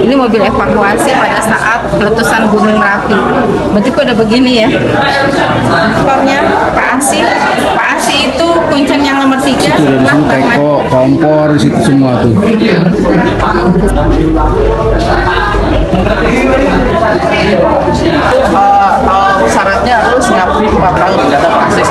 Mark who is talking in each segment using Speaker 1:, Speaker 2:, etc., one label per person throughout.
Speaker 1: Ini mobil evakuasi pada saat letusan Gunung Merapi. Bentuknya udah begini ya. Formnya Pak Asi. Pak Asi itu kuncen yang nomor tiga.
Speaker 2: Itu
Speaker 1: Bang Madi.
Speaker 2: teko, kompor, di situ semua tuh.
Speaker 3: kalau syaratnya harus ngapri 4 tahun nggak ada pasti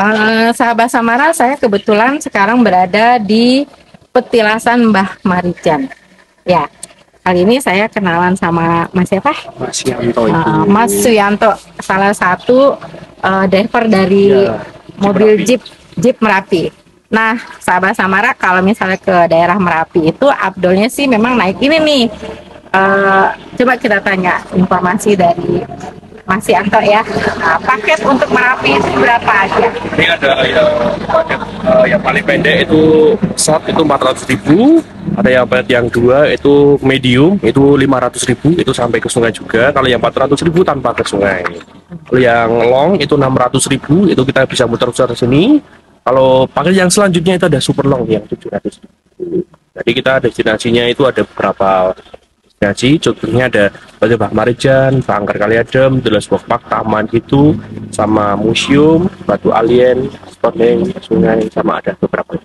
Speaker 1: Eh, sahabat Samara, saya kebetulan sekarang berada di petilasan Mbah Marijan. Ya, kali ini saya kenalan sama Mas siapa?
Speaker 4: Mas Yanto itu.
Speaker 1: Eh, Mas Suyanto, salah satu eh, driver dari
Speaker 4: Ya,
Speaker 1: mobil Jeep Jeep Merapi. Nah, sahabat Samara, kalau misalnya ke daerah Merapi itu Abdulnya sih memang naik ini nih. Eh, coba kita tanya informasi dari Mas Yanto ya. Nah, paket untuk Merapi itu berapa aja?
Speaker 4: Ini ada yang paket eh, yang paling pendek itu short itu 400 ribu, ada yang paket yang dua itu medium itu 500 ribu itu sampai ke sungai juga. Kalau yang 400 ribu tanpa ke sungai. Kalau yang long itu 600 ribu itu kita bisa muter-muter sini. Kalau paket yang selanjutnya itu ada super long yang 700 ribu. Jadi kita destinasinya itu ada beberapa destinasi. Contohnya ada Batu Bah Marijan, Bangkar Kaliadem, Delas Park, Taman gitu, sama museum, Batu Alien, Stonehenge, sungai, sama ada beberapa.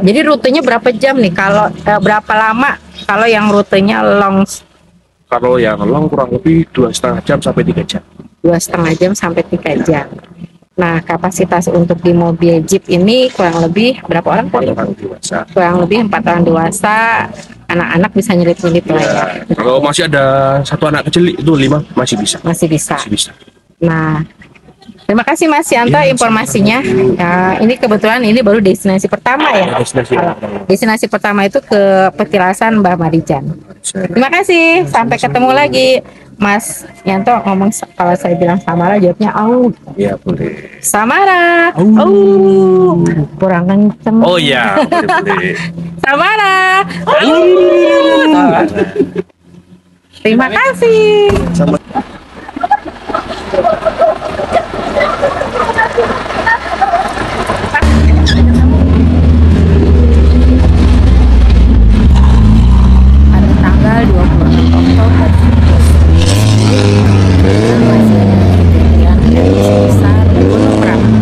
Speaker 1: Jadi rutenya berapa jam nih? Kalau eh, berapa lama? Kalau yang rutenya long
Speaker 4: Kalau yang long kurang lebih dua setengah jam sampai tiga jam.
Speaker 1: dua setengah jam sampai tiga jam. Nah, kapasitas untuk di mobil Jeep ini kurang lebih berapa orang
Speaker 4: Empat orang dewasa.
Speaker 1: Kurang lebih empat orang dewasa, anak-anak bisa nyelip-nyelip lah ya.
Speaker 4: Ya, kalau masih ada satu anak kecil itu lima masih bisa.
Speaker 1: Masih bisa.
Speaker 4: Masih bisa.
Speaker 1: Nah, terima kasih Mas Yanto
Speaker 4: Iya,
Speaker 1: informasinya. Ya, ini kebetulan ini baru destinasi pertama ya.
Speaker 4: Destinasi.
Speaker 1: Kalau destinasi pertama itu ke petilasan Mbah Marijan. Terima kasih. Sampai ketemu lagi. Mas Yanto ngomong kalau saya bilang Samara jawabnya au.
Speaker 4: Ya boleh.
Speaker 1: Samara. Au. Kurang kenceng.
Speaker 4: Oh iya, boleh boleh.
Speaker 1: Samara. Au. Terima kasih.
Speaker 4: Sama
Speaker 1: pada tanggal 26 Oktober masih ada kejadian erupsi besar Gunung Merapi.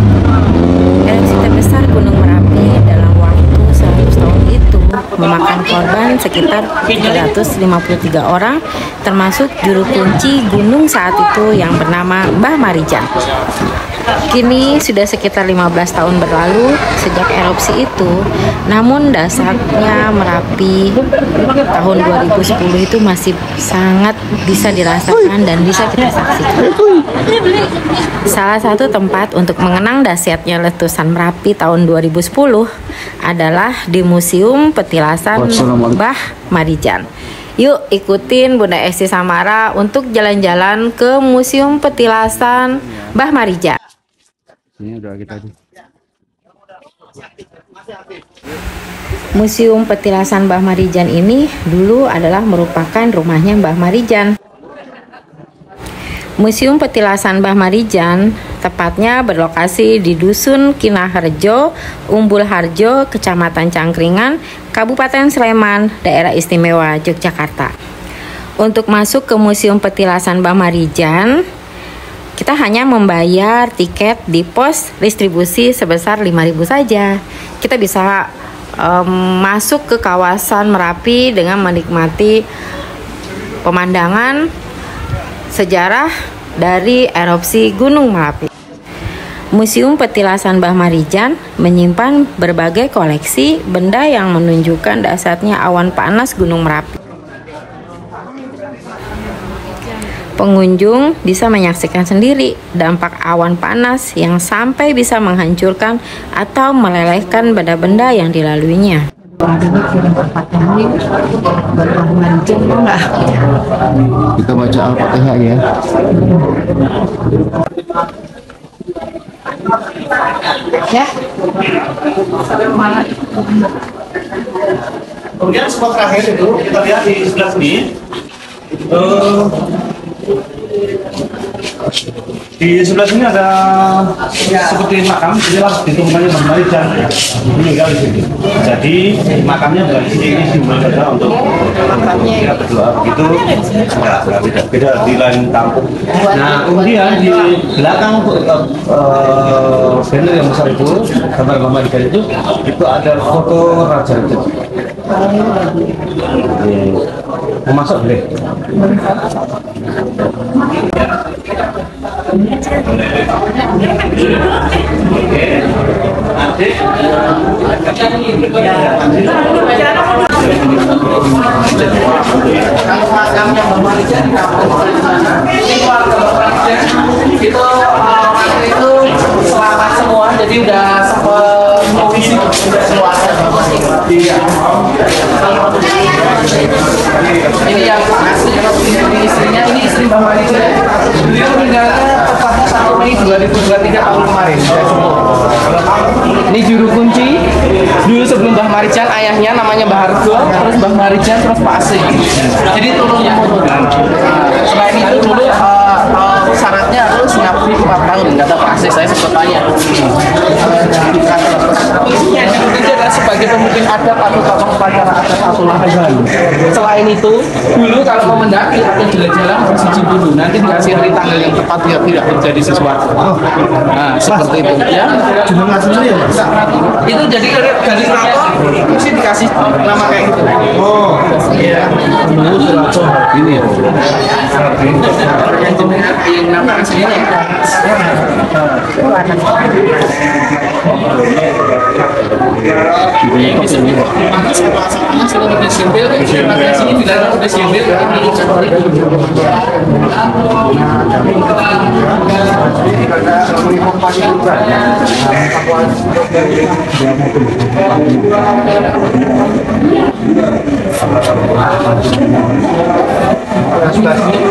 Speaker 1: Erupsi terbesar Gunung Merapi dalam waktu 100 tahun itu memakan korban sekitar 353 orang termasuk juru kunci gunung saat itu yang bernama Mbah Marijan. Kini sudah sekitar 15 tahun berlalu sejak erupsi itu, namun dasarnya Merapi tahun 2010 itu masih sangat bisa dirasakan dan bisa kita saksikan. Salah satu tempat untuk mengenang dahsyatnya letusan Merapi tahun 2010 adalah di Museum Petilasan. Mbah Marijan. Yuk ikutin Bunda Esti Samara untuk jalan-jalan ke Museum Petilasan Mbah Marijan.
Speaker 2: Ini udah kita
Speaker 1: Museum Petilasan Mbah Marijan ini dulu adalah merupakan rumahnya Mbah Marijan. Museum Petilasan Mbah Marijan tepatnya berlokasi di Dusun Kinaharjo, Umbul Harjo, Kecamatan Cangkringan, Kabupaten Sleman, Daerah Istimewa Yogyakarta. Untuk masuk ke Museum Petilasan Mbah Marijan, kita hanya membayar tiket di pos distribusi sebesar 5.000 saja. Kita bisa em, masuk ke kawasan Merapi dengan menikmati pemandangan sejarah dari erupsi Gunung Merapi. Museum Petilasan Mbah Marijan menyimpan berbagai koleksi benda yang menunjukkan dasarnya awan panas Gunung Merapi. Pengunjung bisa menyaksikan sendiri dampak awan panas yang sampai bisa menghancurkan atau melelehkan benda-benda yang dilaluinya.
Speaker 2: Kita baca Al-Fatihah ya.
Speaker 1: Ya,
Speaker 5: Kemudian spot terakhir itu kita lihat di sebelah sini. Eh, di sebelah sini ada seperti makam, inilah ditemukannya Bang Marijan meninggal di sini. Jadi makamnya dari sini ini simbol saja untuk kita berdoa begitu. Ya, beda, beda di lain kampung. Nah kemudian di belakang eh, banner yang besar itu gambar Bang Marijan itu itu ada foto Raja Raja. Mau masuk boleh?
Speaker 3: Ini ini yang asli ini istrinya ini istri Bang Marijan beliau tepatnya 1 Mei 2023 tahun kemarin. Ini juru kunci. Dulu sebelum Mbah Marijan ayahnya namanya Mbah Harjo terus Mbah Marijan terus Pak Asih jadi turun kemudian selain itu dulu eh, syaratnya harus ngabdi 4 tahun. Kata Pak. Asih saya sempat tanya. Adalah sebagai pemimpin adat atau tokoh upacara adat atau lahan selain itu dulu kalau mau mendaki atau jalan-jalan harus izin dulu. Nanti dikasih hari tanggal yang tepat biar tidak terjadi sesuatu. Nah seperti itu. ya. itu jadi garis rapor mesti dikasih nama kayak gitu. Oh. Iya.
Speaker 2: Ini ya.
Speaker 3: Yang nama aslinya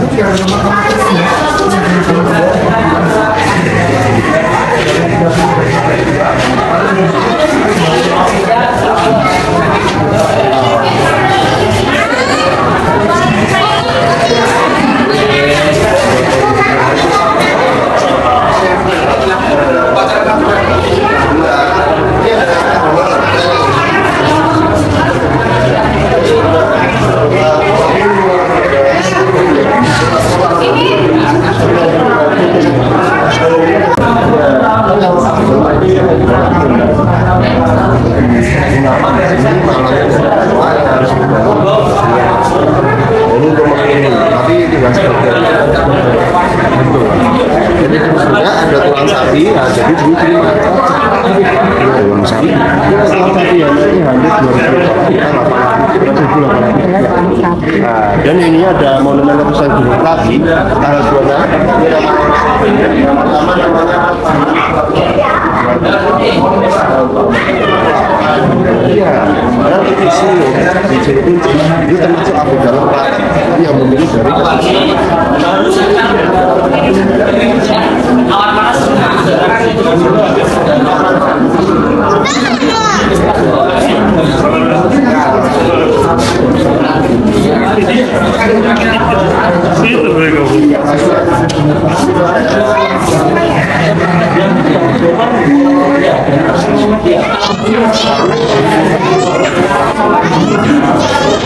Speaker 5: diterima
Speaker 6: ini sini itu termasuk Abu Dalam Klaten yang memilih dari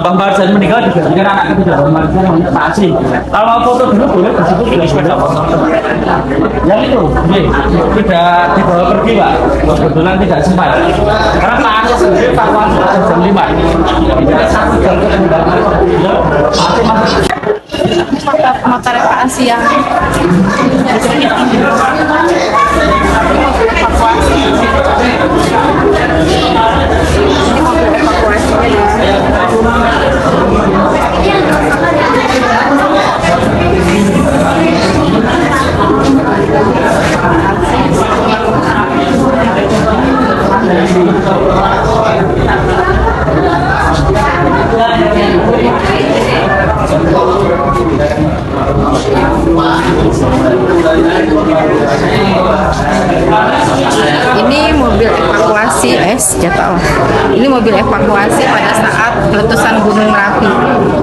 Speaker 5: Bang Barzan meninggal digantikan anak ketiga Bang Barzan namanya Pak Asih. Kalau foto dulu boleh di situ dengan sepeda motor. Yang itu, nih, tidak dibawa pergi Pak. Kebetulan tidak sempat. Karena Pak Asih sendiri tahuan jam lima. Jadi satu jam ketinggalan. Pak Asih masih
Speaker 1: motor Pak Asi yang ini mobil evakuasi eh senjata Allah. ini mobil evakuasi pada saat letusan gunung merapi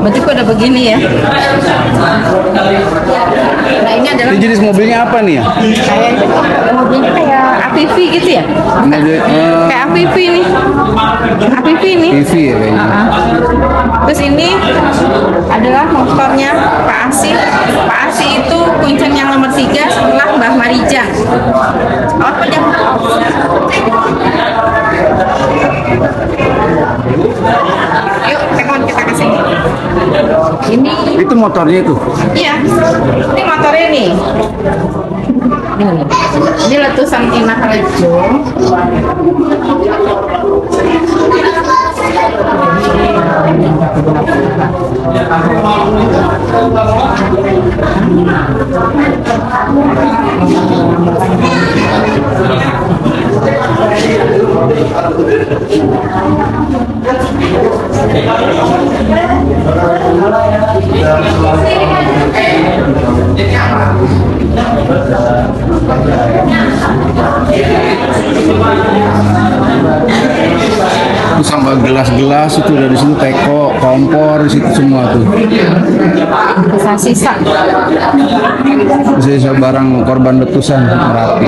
Speaker 1: bentuknya udah begini ya nah ini adalah
Speaker 2: Ini jenis mobilnya apa nih ya?
Speaker 1: kayak mobilnya kayak APV gitu ya
Speaker 2: Mobil eh,
Speaker 1: kayak APV nih APV nih
Speaker 2: EV ya kayaknya.
Speaker 1: Ah, ah. Terus ini adalah motornya Pak Asi. Pak Asi itu kuncen yang nomor tiga setelah Mbah Marijan. Apa dia?
Speaker 2: Itu motornya itu.
Speaker 1: iya, ini motornya nih. Ini, ini letusan Inah Rejo.
Speaker 2: Itu sama gelas-gelas itu dari situ teko, kompor di situ semua tuh.
Speaker 1: Sisa-sisa.
Speaker 2: Sisa barang korban letusan Merapi.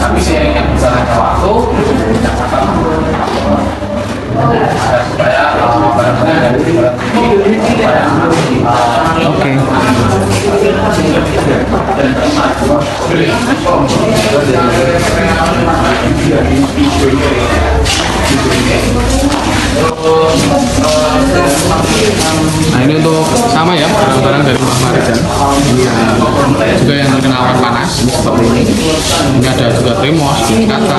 Speaker 3: tapi seiring yang berjalannya waktu supaya barang-barang
Speaker 2: Oke.
Speaker 7: Nah ini untuk sama ya barang-barang dari Mbak Marijan. Juga yang terkena awan panas seperti ini. Ini ada juga tremos, kata.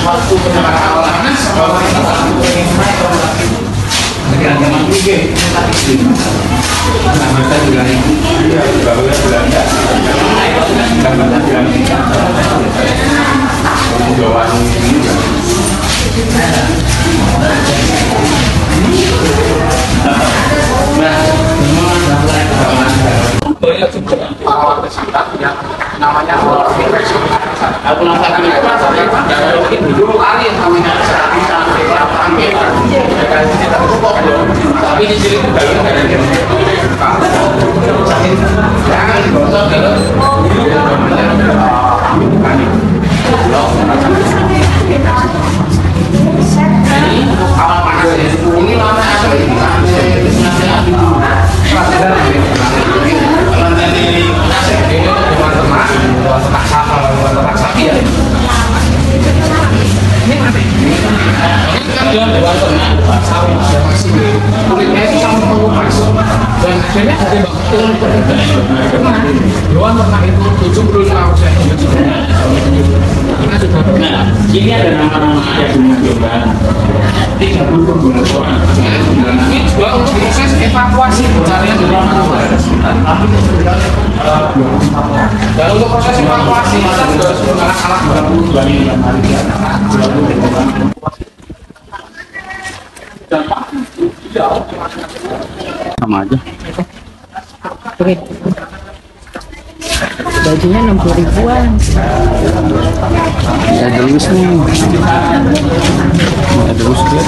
Speaker 7: waktu penyerahan awalnya sebelum kita
Speaker 3: satu ingin naik ke belakang dengan nah kita juga ini iya baru ya bulan ya dan kita bulan ini jawa ini nah memang ada banyak juga awal kesingkat yang namanya aku penasaran itu masalahnya dulu kan sawi yang masih kulitnya itu sangat mengupas dan akhirnya ada bakteria pernah Dewan pernah itu 75 persen. Nah,
Speaker 8: ini ada nama-nama yang punya coba 30 pembunuh soal
Speaker 7: ini juga untuk proses evakuasi. Pencarian dari mana dan untuk proses evakuasi kita sudah menggunakan alat 22 ini 22 ini
Speaker 2: sama aja.
Speaker 9: Bajunya enam puluh ribuan.
Speaker 2: Ya delus nih. Ada delus ya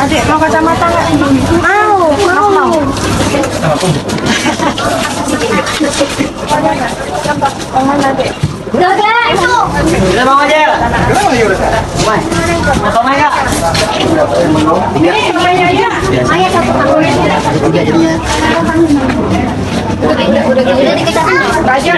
Speaker 1: Adik mau kacamata nggak? Mau, mau, mau. Tangan. Udah, itu.
Speaker 7: Udah mau aja. Udah mau aja. Mau main nggak?
Speaker 1: Ini semuanya aja. Maya satu tahun. Udah, udah, Vaya